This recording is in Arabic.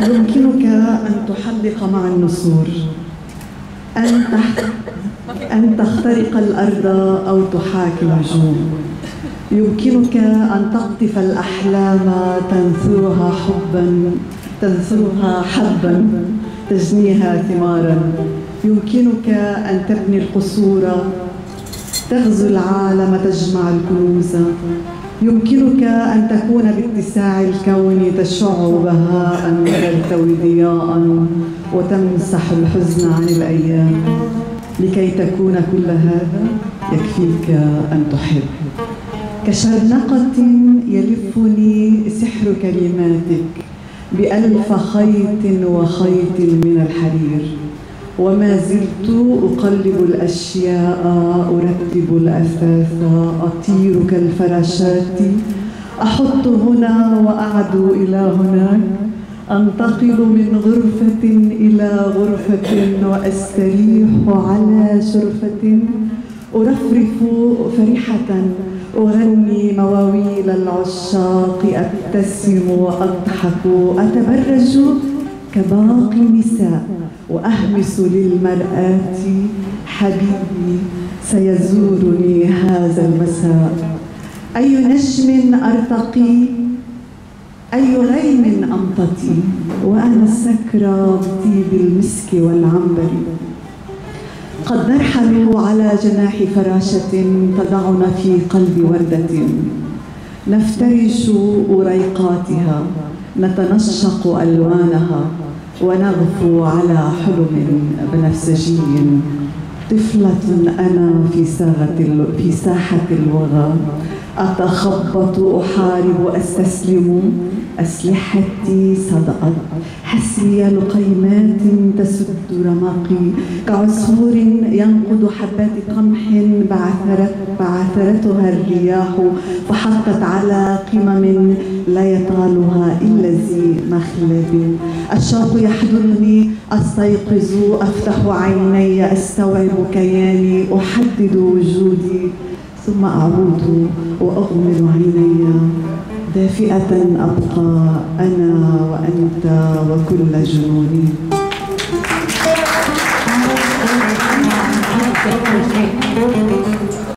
يمكنك أن تحلق مع النسور. أن أن تخترق الأرض أو تحاكي النجوم يمكنك أن تقطف الأحلام تنثرها حبا تنثرها حبا. تجنيها ثمارا. يمكنك أن تبني القصور تغزو العالم تجمع الكنوز. يمكنك أن تكون باتساع الكون تشع بهاء وتلتوي ضياء وتمسح الحزن عن الأيام. لكي تكون كل هذا يكفيك أن تحب. كشرنقة يلفني سحر كلماتك بألف خيط وخيط من الحرير. وما زلت أقلب الأشياء أرتب الأثاث أطير كالفراشات أحط هنا وأعدو إلى هناك. أنتقل من غرفة إلى غرفة وأستريح على شرفة. أرفرف فرحة. أغني مواويل العشاق أبتسم وأضحك. أتبرج كباقي النساء وأهمس للمرآة حبيبي سيزورني هذا المساء. أي نجم أرتقي؟ أي غيم أمتطي وأنا السكرة بطيب المسك والعنبر. قد نرحل على جناح فراشة تضعنا في قلب وردة. نفترش أريقاتها. نتنشق ألوانها ونغفو على حلم بنفسجي. طفلة أنا في ساحة الوغى. أتخبط أحارب أستسلم أسلحتي صدأت حسبي لقيمات تسد رمقي. كعصفور ينقض حبات قمح بعثرت بعثرتها الرياح. فحطت على قمم لا يطالها إلا ذي مخلب. الشوق يحضنني أستيقظ أفتح عيني أستوعب كياني أحدد وجودي. ثم أعود وأغمض عيني دافئة أبقى أنا وأنت وكل جنوني.